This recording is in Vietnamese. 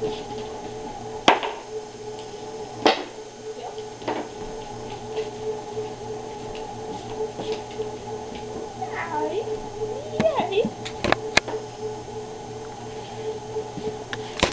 Dạ, Hi.